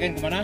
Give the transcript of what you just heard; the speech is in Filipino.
akin kemana?